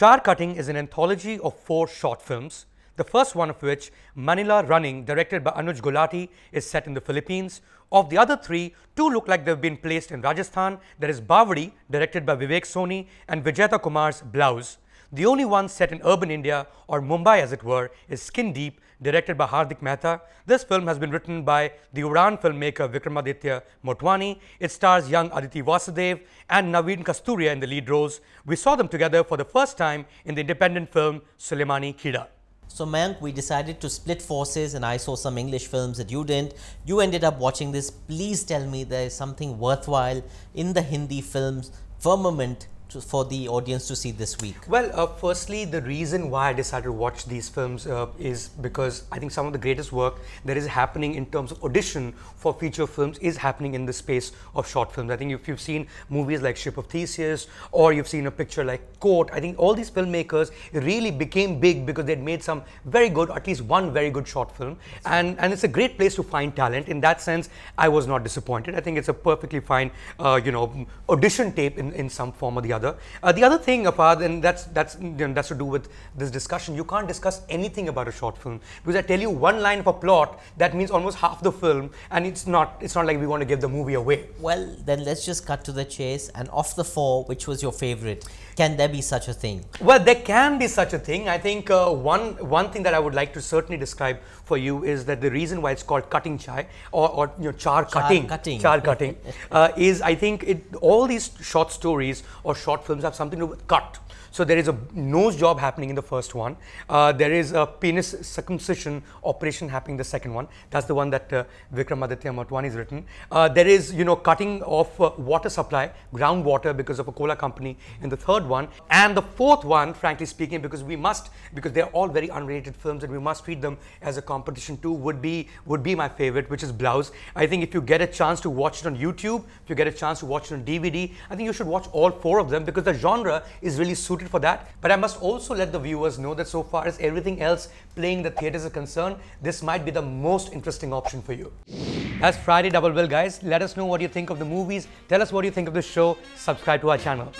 Char Cutting is an anthology of four short films, the first one of which, Manila Running, directed by Anuj Gulati, is set in the Philippines. Of the other three, two look like they've been placed in Rajasthan. There is Bawadi, directed by Vivek Soni, and Vijayeta Kumar's Blouse. The only one set in urban India, or Mumbai as it were, is Skin Deep, directed by Hardik Mehta. This film has been written by the Udaan filmmaker Vikramaditya Motwane. It stars young Aditi Vasudev and Naveen Kasturia in the lead roles. We saw them together for the first time in the independent film Sulemani Keeda. So Mayank, we decided to split forces and I saw some English films that you didn't. You ended up watching this. Please tell me there is something worthwhile in the Hindi films firmament to, for the audience to see this week? Well, uh, firstly, the reason why I decided to watch these films uh, is because I think some of the greatest work that is happening in terms of audition for feature films is happening in the space of short films. I think if you've seen movies like Ship of Theseus or you've seen a picture like Court, I think all these filmmakers really became big because they'd made some very good, at least one very good short film. And, and it's a great place to find talent. In that sense, I was not disappointed. I think it's a perfectly fine, uh, you know, audition tape in, in some form or the other other. Uh, the other thing, Fahad, and that's that's you know, that's to do with this discussion. You can't discuss anything about a short film because I tell you one line of a plot that means almost half the film, and it's not it's not like we want to give the movie away. Well, then let's just cut to the chase. And off the four, which was your favorite? Can there be such a thing? Well, there can be such a thing. I think uh, one one thing that I would like to certainly describe for you is that the reason why it's called cutting chai or, or you know char, Char cutting, cutting. char cutting, uh, is I think it all these short stories or short short films have something to do with cut. So there is a nose job happening in the first one. Uh, there is a penis circumcision operation happening in the second one. That's the one that uh, Vikramaditya Motwane has written. Uh, there is, you know, cutting of uh, water supply, groundwater because of a cola company in the third one. And the fourth one, frankly speaking, because we must, because they're all very unrelated films and we must treat them as a competition too, would be, would be my favorite, which is Blouse. I think if you get a chance to watch it on YouTube, if you get a chance to watch it on DVD, I think you should watch all four of them because the genre is really suited for that. But I must also let the viewers know that so far as everything else playing the theaters is concerned, this might be the most interesting option for you. As Friday Double Bill, guys. Let us know what you think of the movies. Tell us what you think of the show. Subscribe to our channel.